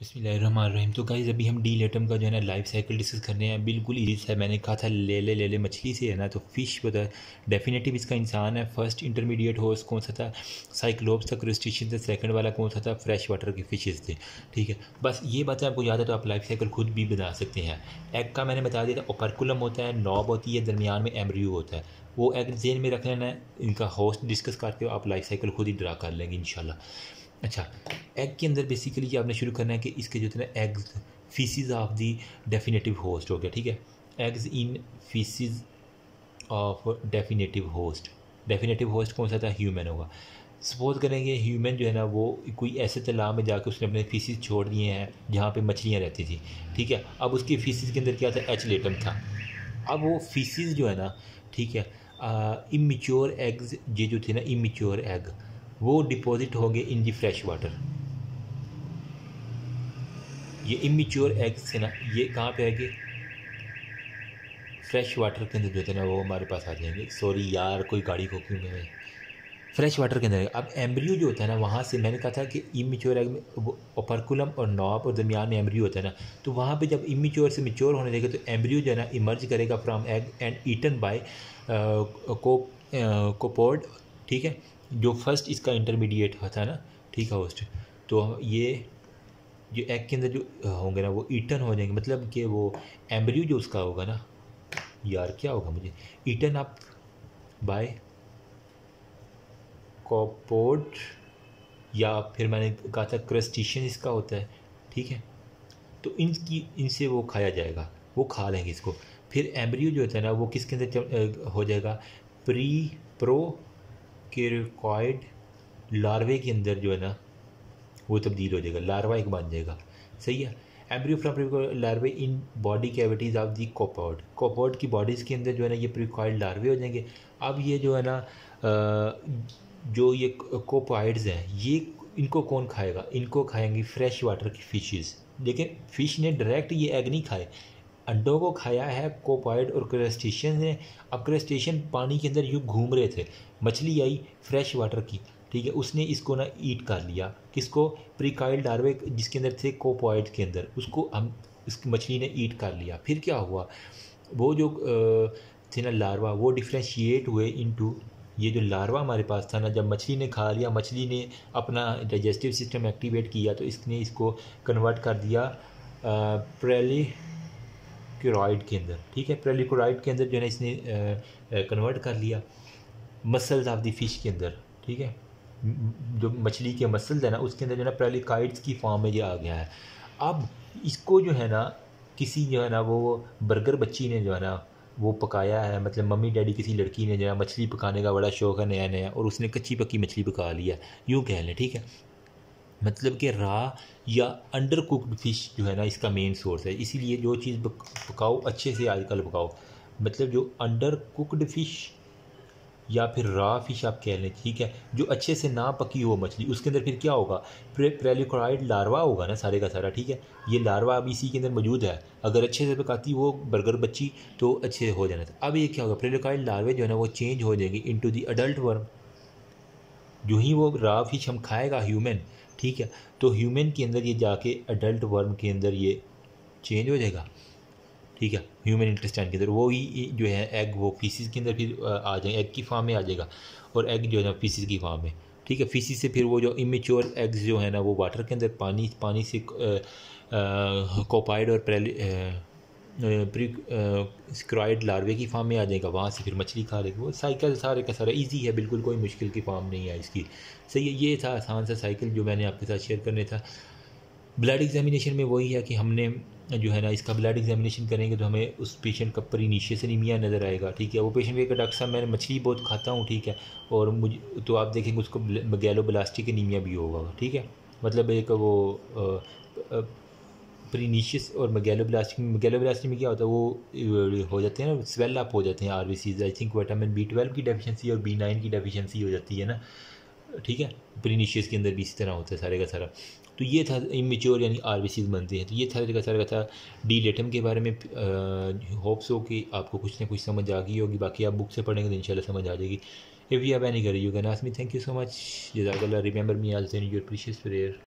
रहीम तो गाइज़ अभी हम डी लेटम का जो है ना लाइफ साइकिल डिस्कस कर रहे हैं। बिल्कुल ईजी है मैंने कहा था ले ले ले ले मछली से है ना तो फ़िश बता डेफिनेटिव इसका इंसान है। फ़र्स्ट इंटरमीडिएट होर्स कौन सा था? साइक्लोप्स था क्रिस्टिशन था सेकंड वाला कौन सा था? फ्रेश वाटर के फिशेज़ थे, ठीक है? बस ये बातें आपको याद है तो आप लाइफ साइकिल खुद भी बना सकते हैं। एग का मैंने बता दिया था ओपरकुलम होता है नॉब होती है, दरमियान में एमरियो होता है। वो एग जेन में रख लेना है, इनका होस्ट डिस्कस करते हो आप लाइफ साइकिल खुद ही ड्रा कर लेंगे इन अच्छा एग के अंदर बेसिकली आपने शुरू करना है कि इसके जो थे ना eggs faeces of the definitive host हो गया, ठीक है? Eggs in faeces of definitive host definitive host कौन सा था? ह्यूमन होगा। सपोज़ करेंगे ह्यूमन जो है ना, वो कोई ऐसे तालाब में जाकर उसने अपने फीसिस छोड़ दिए हैं, जहाँ पे मछलियाँ रहती थी, ठीक है? अब उसकी फीसिस के अंदर क्या था? एच लेटम था। अब वो फीसिस जो है ना, ठीक है इमेच्योर एग्स ये जो थे ना इमेच्योर एग वो डिपॉजिट हो गए इन दी फ्रेश वाटर ये इमेच्योर एग्स है ना, ये कहाँ पे आएँगे? फ्रेश वाटर के अंदर जो है ना, वो हमारे पास आ जाएँगे। सॉरी यार, कोई गाड़ी को क्यों मैं फ्रेश वाटर के अंदर अब एम्ब्रियो जो होता है ना, वहाँ से मैंने कहा था कि इमेच्योर एग में ओपरकुलम और नॉब और दरमियान में एम्ब्रियो होता है ना तो वहाँ पे जब इमेच्योर से मेच्योर होने लगेगा तो एम्ब्रियो जो है ना इमर्ज करेगा from egg and eaten by copepod ठीक है? जो फ़र्स्ट इसका इंटरमीडिएट था ना, ठीक है होस्ट तो ये जो एग के अंदर जो होंगे ना, वो ईटन हो जाएँगे। मतलब कि वो एम्ब्रियो जो उसका होगा ना, यार क्या होगा मुझे? ईटन अप बाय कॉपोड या फिर मैंने कहा था क्रस्टिशियन इसका होता है, ठीक है? तो इनकी, इनसे वो खाया जाएगा, वो खा लेंगे इसको। फिर एम्ब्रियो जो होता है ना, वो किसके अंदर हो जाएगा? प्री प्रो केरिकॉइड लार्वे के अंदर जो है ना, वो तब्दील हो जाएगा लार्वा एक बन जाएगा। सही है? Embryo from larvae in body cavities of the copepod copepod की बॉडीज़ के अंदर जो है ना, ये प्रिकॉइड लार्वे हो जाएँगे। अब ये जो है ना जो ये कोपोइड्स हैं, ये इनको कौन खाएगा? इनको खाएँगी फ्रेश वाटर की फ़िशेज़ लेकिन फ़िश ने डायरेक्ट ये एग नहीं खाए। अंडों को खाया है, कोपाइड और क्रस्टेशियन ने। अब क्रस्टेशियन पानी के अंदर यूँ घूम रहे थे। मछली आई फ्रेश वाटर की, ठीक है। उसने इसको ना ईट कर लिया। किसको? प्रिकाइल डार्वे जिसके अंदर थे कोपॉइड के अंदर। उसको हम, इस मछली ने ईट कर लिया। फिर क्या हुआ? वो जो थे ना लार्वा, वो डिफ्रेंशिएट हुए इनटू। ये जो लार्वा हमारे पास था ना, जब मछली ने खा लिया, मछली ने अपना डाइजेस्टिव सिस्टम एक्टिवेट किया तो इसने इसको कन्वर्ट कर दिया प्रेली क्योराइड के अंदर, ठीक है? प्रेलिकोराइड के अंदर जो है इसने कन्वर्ट कर लिया मसल्स ऑफ़ द फ़िश के अंदर, ठीक है? जो मछली के मसल्स है ना, उसके अंदर जो है ना प्रेलिकाइड्स की फॉर्म में ये आ गया है। अब इसको जो है ना, किसी जो है ना वो बर्गर बच्ची ने जो है ना वो पकाया है मतलब मम्मी डैडी किसी लड़की ने जो है मछली पकाने का बड़ा शौक है नया नया और उसने कच्ची पक्की मछली पका लिया, यूँ कह लें, ठीक है? मतलब कि रा या अंडर कुकड फ़िश जो है ना, इसका मेन सोर्स है। इसीलिए जो चीज़ पकाओ, अच्छे से आजकल पकाओ। मतलब जो अंडर कुकड फ़िश या फिर रा फ़िश आप कह लें, ठीक है, जो अच्छे से ना पकी हो मछली, उसके अंदर फिर क्या होगा? प्रेलिकोराइड लार्वा होगा ना सारे का सारा, ठीक है? ये लार्वा अभी इसी के अंदर मौजूद है। अगर अच्छे से पकाती वो बर्गर बच्ची तो अच्छे हो जाना था। अब ये क्या होगा? प्रेलिकोराइड लार्वे जो है ना, वो चेंज हो जाएँगे इनटू दी अडल्ट वर्म जो ही वो रा फ़िश हम खाएगा ह्यूमन ठीक है? तो ह्यूमन के अंदर ये जाके अडल्ट वर्म के अंदर ये चेंज हो जाएगा। ठीक है? ह्यूमन इंटेस्टाइन के अंदर। वो ही जो है एग वो फीसिस के अंदर फिर आ जाए एग की फार्म में आ जाएगा। और एग जो है ना फीसिस की फार्म में। ठीक है? फीसिस से फिर वो जो इमेच्योर एग्स जो है ना, वो वाटर के अंदर पानी पानी से कोपाइड और प्री स्क्राइड लार्वे की फार्म में आ जाएगा, वहाँ से फिर मछली खा लेगा। वो साइकिल सारे का सारा इजी है, बिल्कुल कोई मुश्किल की फार्म नहीं है इसकी। सही है, ये था आसान सा साइकिल जो मैंने आपके साथ शेयर करने था। ब्लड एग्जामिनेशन में वही है कि हमने जो है ना, इसका ब्लड एग्जामिनेशन करेंगे तो हमें उस पेशेंट का से नीमिया नज़र आएगा, ठीक है? वो पेशेंट भी डॉक्टर साहब मैंने मछली बहुत खाता हूँ, ठीक है? और मुझे तो आप देखेंगे उसको गैलो ब्लास्टिक नीमिया भी होगा, ठीक है? मतलब एक वो प्रीनीशियस और मगैलोब्लास्टिक में मगैलोब्लास्टिक में क्या होता है, वो हो जाते हैं ना स्वेल अप हो जाते हैं or I think vitamin B twelve की डेफिशिएंसी और बी नाइन की डेफिशिएंसी हो जाती है ना। ठीक है? प्रीनीशियस के अंदर भी इसी तरह होता है सारे का सारा। तो ये था इमेच्योर यानी आर बनते हैं। तो ये था का सारा का था। डी लेटम के बारे में होप्स हो कि आपको कुछ ना कुछ समझ आ गई होगी। बाकी आप बुक से पढ़ेंगे तो इंशाल्लाह समझ आ जाएगी। If you have any query you can ask me thank you so much जजाकल्ला remember me all send your precious prayer